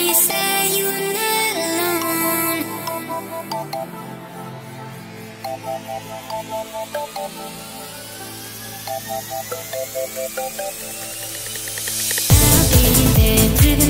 you say you were not alone. I'll be there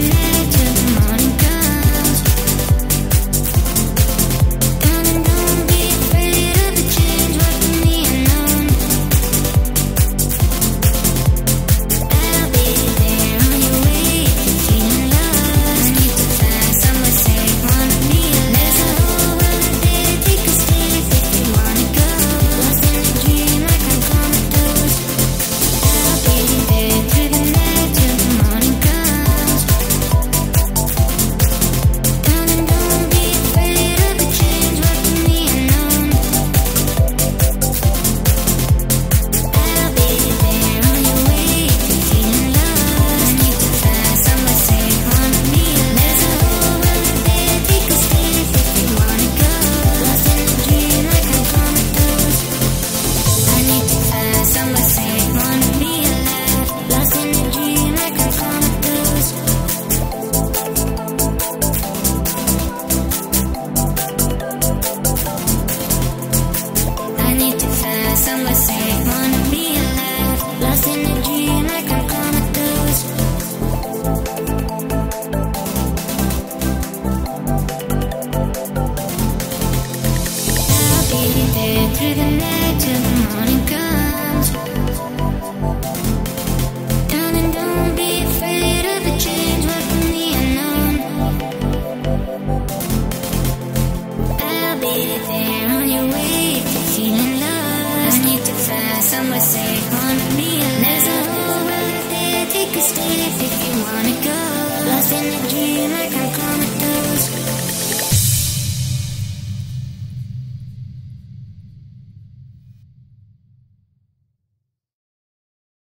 Blessing space if you wanna go. Lost in a dream like I'm coming.